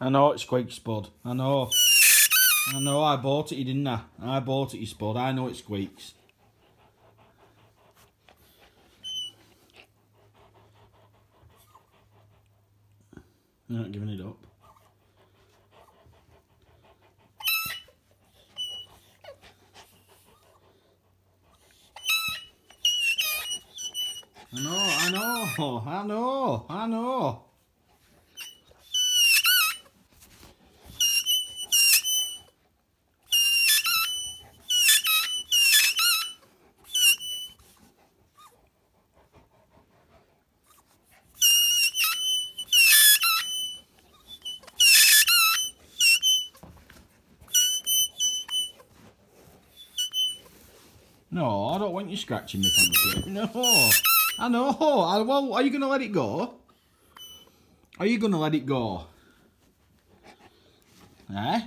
I know it squeaks, Spud. I know. I know, I bought it, you didn't I? I bought it, you Spud. I know it squeaks. You're not giving it up. I know, I know, I know, I know. No, I don't want you scratching me from the. No, I know. I, well, are you going to let it go? Are you going to let it go? Eh?